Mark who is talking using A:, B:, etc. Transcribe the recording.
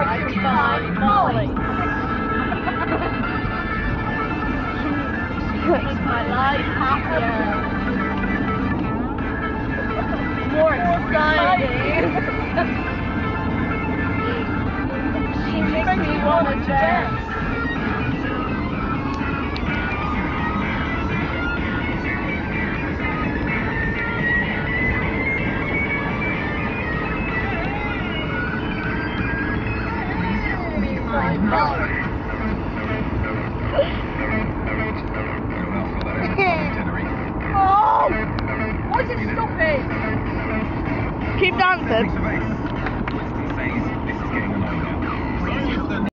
A: American by She makes my life happier. More exciting. she makes me want to dance. Oh! Stupid?
B: Keep dancing.